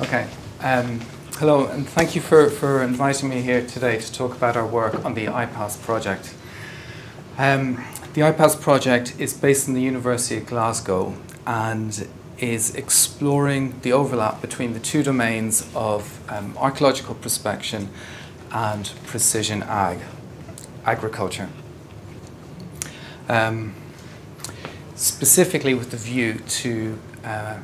Okay. Um, hello, and thank you for, for inviting me here today to talk about our work on the IPAS project. Um, the IPAS project is based in the University of Glasgow and is exploring the overlap between the two domains of um, archaeological prospection and precision ag, agriculture. Um, specifically with the view to uh,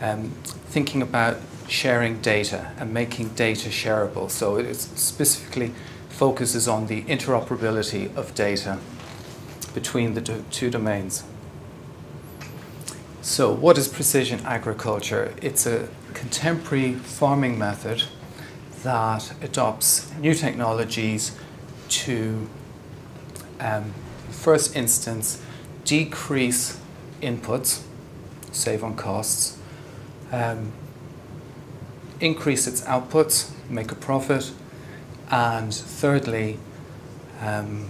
um, thinking about sharing data and making data shareable. So it specifically focuses on the interoperability of data between the two domains. So what is precision agriculture? It's a contemporary farming method that adopts new technologies to, um, first instance, decrease inputs, save on costs, um, increase its output, make a profit, and thirdly, um,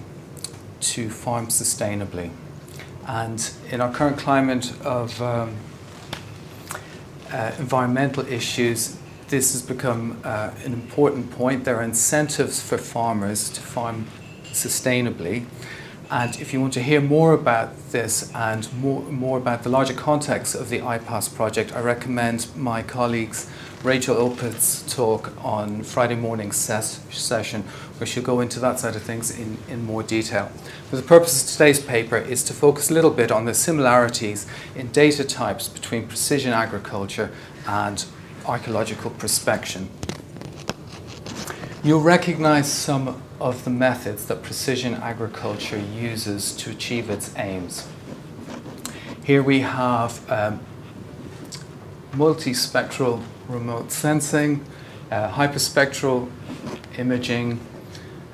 to farm sustainably. And in our current climate of um, uh, environmental issues, this has become uh, an important point. There are incentives for farmers to farm sustainably. And if you want to hear more about this and more, more about the larger context of the IPAS project, I recommend my colleagues Rachel Opitz's talk on Friday morning ses session, where she'll go into that side of things in, in more detail. But the purpose of today's paper is to focus a little bit on the similarities in data types between precision agriculture and archaeological prospection. You'll recognize some of the methods that precision agriculture uses to achieve its aims. Here we have um, multispectral remote sensing, uh, hyperspectral imaging.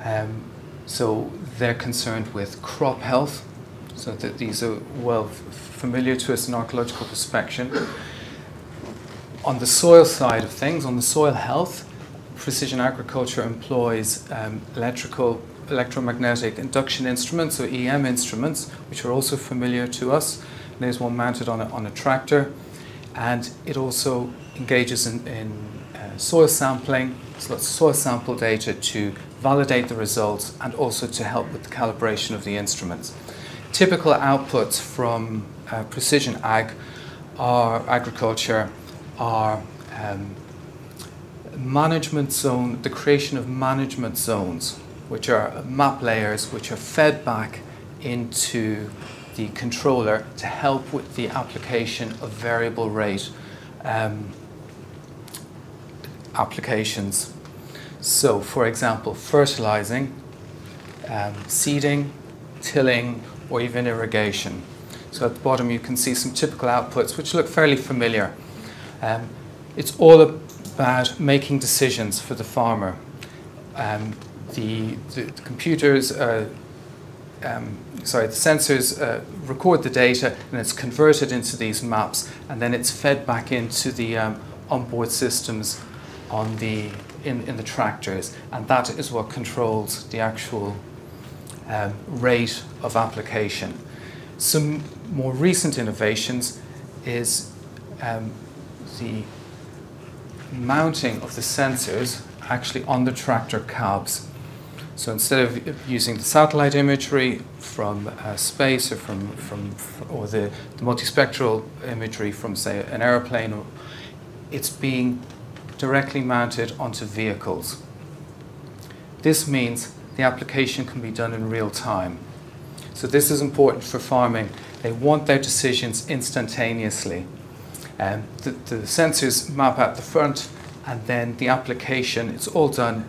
Um, so they're concerned with crop health. So that these are well familiar to us in archaeological prospection. On the soil side of things, on the soil health, precision agriculture employs um, electrical, electromagnetic induction instruments, or EM instruments, which are also familiar to us. There's one mounted on a, on a tractor and it also engages in, in uh, soil sampling, so that's soil sample data to validate the results and also to help with the calibration of the instruments. Typical outputs from uh, precision ag are agriculture are um, management zone, the creation of management zones, which are map layers which are fed back into the controller to help with the application of variable rate um, applications. So, for example, fertilizing, um, seeding, tilling, or even irrigation. So at the bottom you can see some typical outputs which look fairly familiar. Um, it's all about making decisions for the farmer. Um, the, the, the, computers are um, sorry, the sensors uh, record the data and it's converted into these maps and then it's fed back into the um, onboard systems on the, in, in the tractors and that is what controls the actual um, rate of application. Some more recent innovations is um, the mounting of the sensors actually on the tractor cabs so instead of using the satellite imagery from uh, space or from, from or the, the multispectral imagery from say an aeroplane, or, it's being directly mounted onto vehicles. This means the application can be done in real time. So this is important for farming. They want their decisions instantaneously. Um, the, the sensors map out the front and then the application, it's all done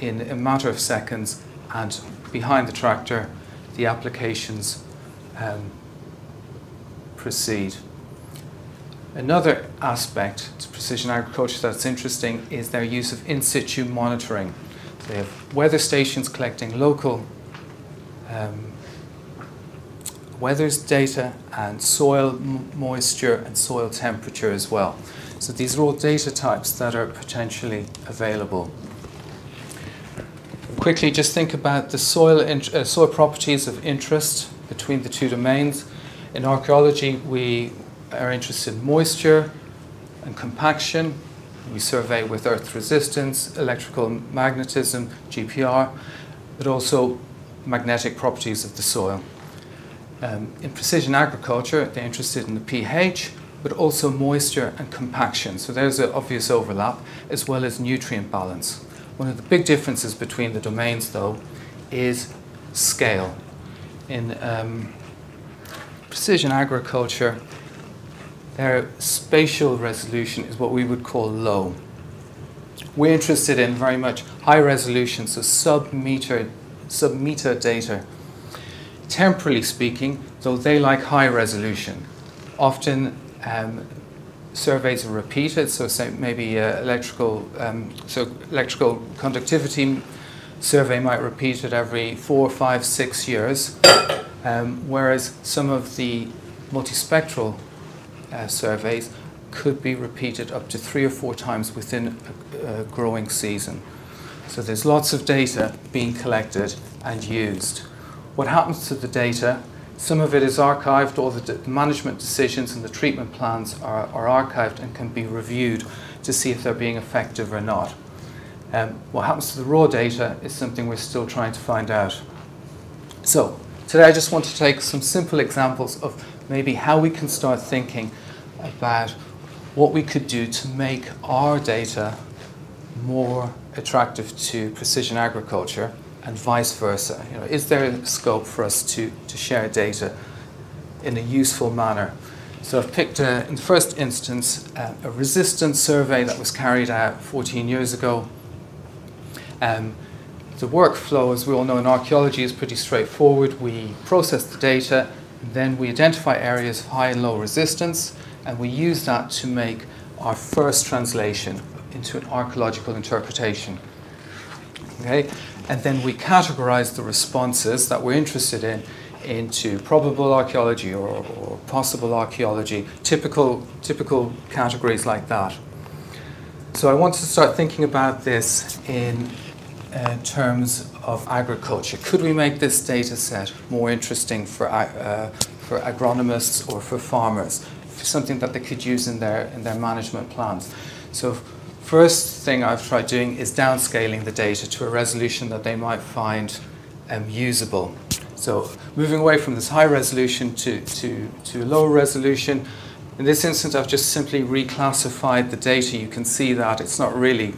in a matter of seconds and behind the tractor the applications um, proceed. Another aspect to precision agriculture that's interesting is their use of in situ monitoring. They have weather stations collecting local um, weather's data and soil moisture and soil temperature as well. So these are all data types that are potentially available quickly just think about the soil, uh, soil properties of interest between the two domains. In archaeology, we are interested in moisture and compaction. We survey with earth resistance, electrical magnetism, GPR, but also magnetic properties of the soil. Um, in precision agriculture, they're interested in the pH, but also moisture and compaction. So there's an obvious overlap, as well as nutrient balance. One of the big differences between the domains, though, is scale. In um, precision agriculture, their spatial resolution is what we would call low. We're interested in very much high resolution, so sub-meter, sub-meter data. Temporally speaking, though they like high resolution, often um, surveys are repeated, so maybe uh, electrical, um, so electrical conductivity survey might repeat it every four, five, six years, um, whereas some of the multispectral uh, surveys could be repeated up to three or four times within a, a growing season. So there's lots of data being collected and used. What happens to the data? Some of it is archived, all the management decisions and the treatment plans are, are archived and can be reviewed to see if they're being effective or not. Um, what happens to the raw data is something we're still trying to find out. So, today I just want to take some simple examples of maybe how we can start thinking about what we could do to make our data more attractive to precision agriculture and vice versa. You know, is there a scope for us to, to share data in a useful manner? So I've picked, a, in the first instance, uh, a resistance survey that was carried out 14 years ago um, the workflow, as we all know in archaeology, is pretty straightforward. We process the data, then we identify areas of high and low resistance, and we use that to make our first translation into an archaeological interpretation. Okay? And then we categorize the responses that we're interested in into probable archaeology or, or possible archaeology, typical, typical categories like that. So I want to start thinking about this in uh, terms of agriculture. Could we make this data set more interesting for, uh, for agronomists or for farmers? Something that they could use in their, in their management plans. So first thing I've tried doing is downscaling the data to a resolution that they might find um, usable. So moving away from this high resolution to, to, to low resolution, in this instance I've just simply reclassified the data. You can see that it's not really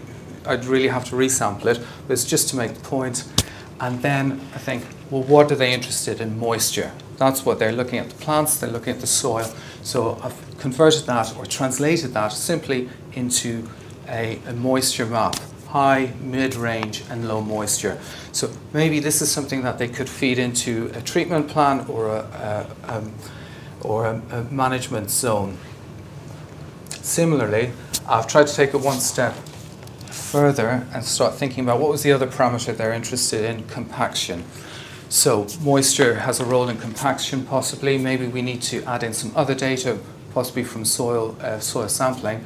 I'd really have to resample it, but it's just to make the point. And then I think, well, what are they interested in? Moisture. That's what they're looking at the plants, they're looking at the soil. So I've converted that or translated that simply into a, a moisture map high, mid range, and low moisture. So maybe this is something that they could feed into a treatment plan or a, a um, or a, a management zone. Similarly, I've tried to take it one step further and start thinking about what was the other parameter they're interested in, compaction. So moisture has a role in compaction possibly. Maybe we need to add in some other data, possibly from soil, uh, soil sampling.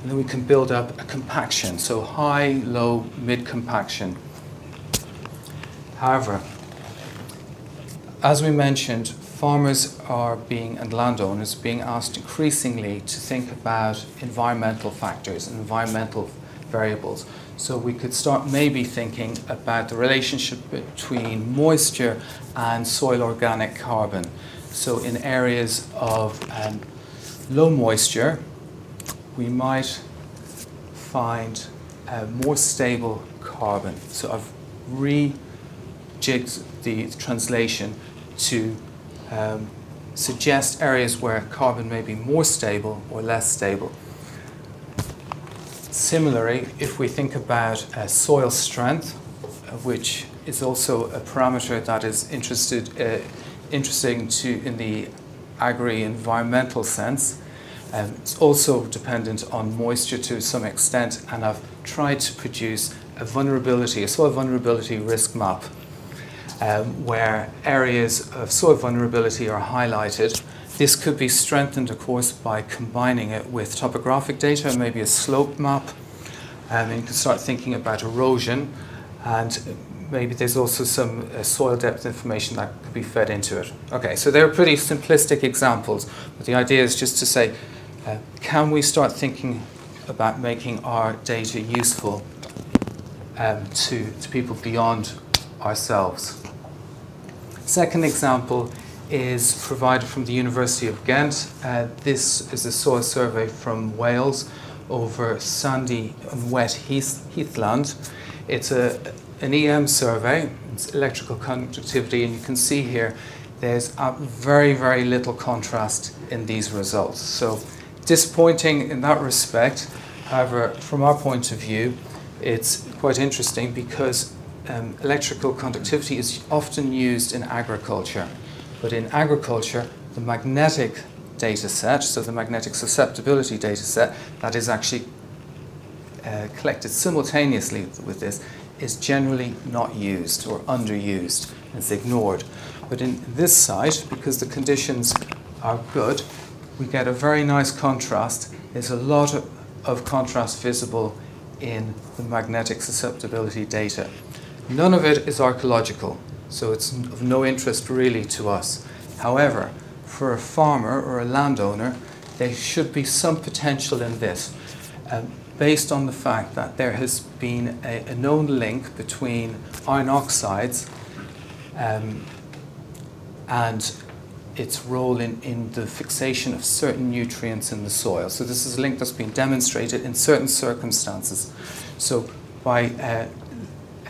And then we can build up a compaction, so high, low, mid compaction. However, as we mentioned, farmers are being, and landowners, being asked increasingly to think about environmental factors, and environmental variables. So we could start maybe thinking about the relationship between moisture and soil organic carbon. So in areas of um, low moisture, we might find a more stable carbon. So I've rejigged the translation to um, suggest areas where carbon may be more stable or less stable. Similarly, if we think about uh, soil strength, which is also a parameter that is interested, uh, interesting to in the agri-environmental sense, um, it's also dependent on moisture to some extent, and I've tried to produce a vulnerability, a soil vulnerability risk map, um, where areas of soil vulnerability are highlighted this could be strengthened, of course, by combining it with topographic data, maybe a slope map. Um, and you can start thinking about erosion, and maybe there's also some uh, soil depth information that could be fed into it. Okay, so they're pretty simplistic examples, but the idea is just to say, uh, can we start thinking about making our data useful um, to, to people beyond ourselves. Second example is provided from the University of Ghent. Uh, this is a soil survey from Wales over sandy and wet heath, heathland. It's a, an EM survey, it's electrical conductivity, and you can see here there's very, very little contrast in these results. So disappointing in that respect. However, from our point of view, it's quite interesting because um, electrical conductivity is often used in agriculture. But in agriculture, the magnetic data set, so the magnetic susceptibility data set, that is actually uh, collected simultaneously with this, is generally not used or underused. It's ignored. But in this site, because the conditions are good, we get a very nice contrast. There's a lot of, contrast visible in the magnetic susceptibility data. None of it is archaeological, so it's of no interest really to us. However, for a farmer or a landowner, there should be some potential in this, um, based on the fact that there has been a, a known link between iron oxides um, and its role in, in the fixation of certain nutrients in the soil. So this is a link that's been demonstrated in certain circumstances. So by uh,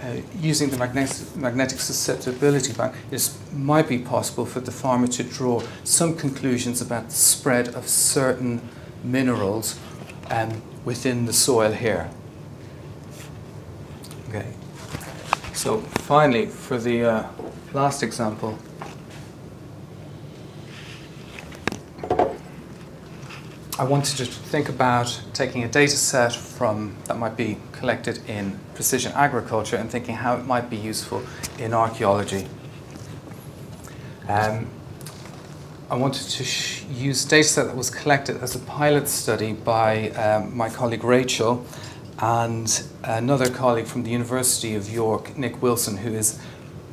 uh, using the magnetic, magnetic susceptibility bank, it might be possible for the farmer to draw some conclusions about the spread of certain minerals um, within the soil here. Okay. So finally, for the uh, last example, I wanted to think about taking a data set from that might be collected in precision agriculture and thinking how it might be useful in archaeology. Um, I wanted to use data set that was collected as a pilot study by um, my colleague Rachel and another colleague from the University of York, Nick Wilson, who is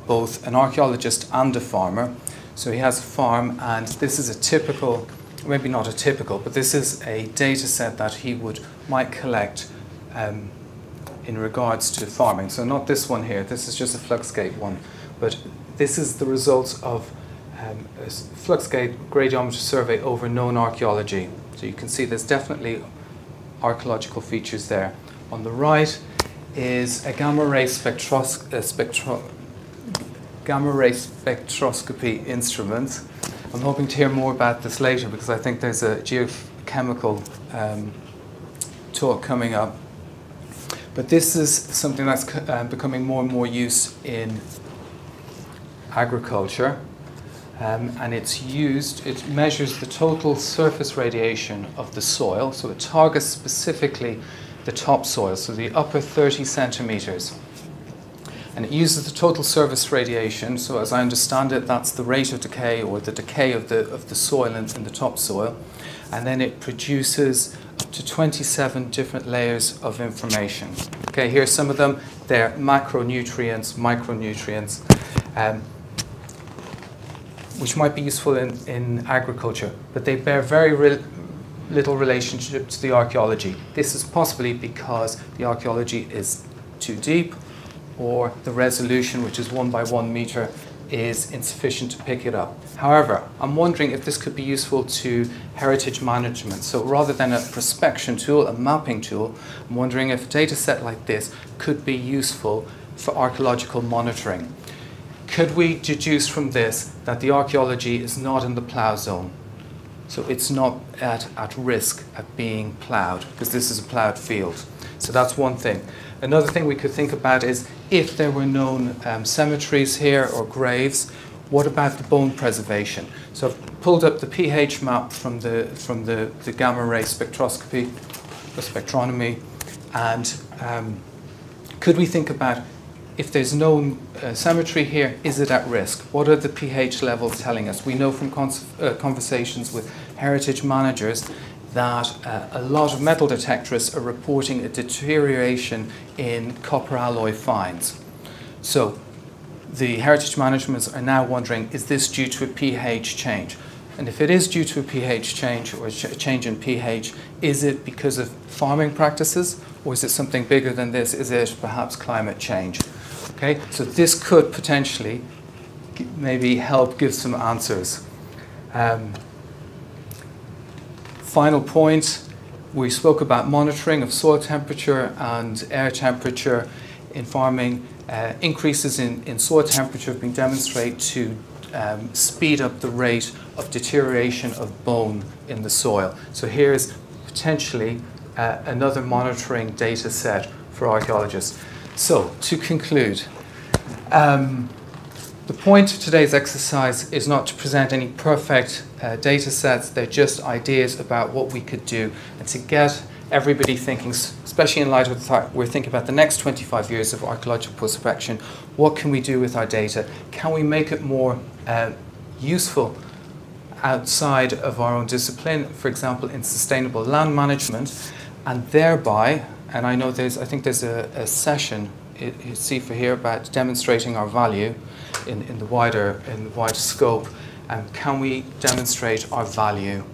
both an archaeologist and a farmer. So he has a farm, and this is a typical maybe not a typical, but this is a data set that he would might collect um, in regards to farming. So not this one here, this is just a Fluxgate one, but this is the results of um, a Fluxgate gradiometer survey over known archaeology. So you can see there's definitely archaeological features there. On the right is a gamma ray, spectros uh, spectro gamma ray spectroscopy instrument I'm hoping to hear more about this later because I think there's a geochemical um, talk coming up. But this is something that's uh, becoming more and more used in agriculture. Um, and it's used, it measures the total surface radiation of the soil, so it targets specifically the topsoil, so the upper 30 centimeters and it uses the total surface radiation. So as I understand it, that's the rate of decay or the decay of the, of the soil in, in the topsoil. And then it produces up to 27 different layers of information. Okay, here's some of them. They're macronutrients, micronutrients, um, which might be useful in, in agriculture, but they bear very little relationship to the archaeology. This is possibly because the archaeology is too deep or the resolution, which is one by one meter, is insufficient to pick it up. However, I'm wondering if this could be useful to heritage management. So rather than a prospection tool, a mapping tool, I'm wondering if a data set like this could be useful for archaeological monitoring. Could we deduce from this that the archaeology is not in the plough zone? So it's not at, at risk of being ploughed, because this is a ploughed field. So that's one thing. Another thing we could think about is if there were known um, cemeteries here or graves, what about the bone preservation? So I've pulled up the pH map from the, from the, the gamma ray spectroscopy, the spectronomy, and um, could we think about if there's no uh, cemetery here, is it at risk? What are the pH levels telling us? We know from uh, conversations with heritage managers that uh, a lot of metal detectorists are reporting a deterioration in copper alloy fines. So the heritage managements are now wondering, is this due to a pH change? And if it is due to a pH change or a ch- change in pH, is it because of farming practices or is it something bigger than this? Is it perhaps climate change? Okay, so this could potentially maybe help give some answers. Um, final point we spoke about monitoring of soil temperature and air temperature in farming. Uh, increases in, in soil temperature have been demonstrated to um, speed up the rate of deterioration of bone in the soil. So here's potentially uh, another monitoring data set for archaeologists. So to conclude, um, the point of today's exercise is not to present any perfect uh, data sets, they're just ideas about what we could do. And to get everybody thinking, especially in light of the fact we're thinking about the next 25 years of archaeological prospection, what can we do with our data? Can we make it more uh, useful outside of our own discipline, for example, in sustainable land management, and thereby, and I know there's, I think there's a, a session you see for here about demonstrating our value in, in the wider in the wider scope, and can we demonstrate our value